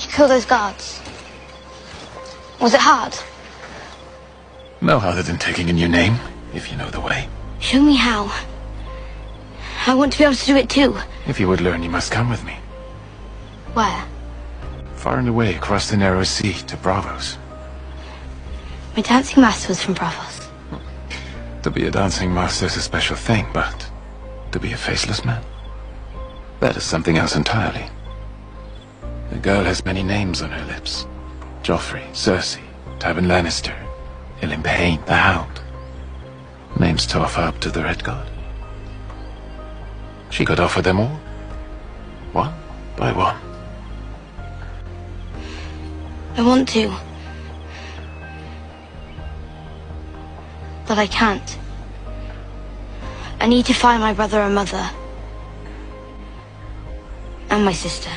did you kill those guards? Was it hard? No harder than taking a new name, if you know the way. Show me how. I want to be able to do it too. If you would learn, you must come with me. Where? Far and away across the narrow sea to Braavos. My dancing master was from Braavos. To be a dancing master is a special thing, but to be a faceless man? That is something else entirely. The girl has many names on her lips. Joffrey, Cersei, Tywin Lannister, Ilyn Payne, the Hound. Names to offer up to the Red God. She could offer them all. One by one. I want to. But I can't. I need to find my brother and mother. And my sister.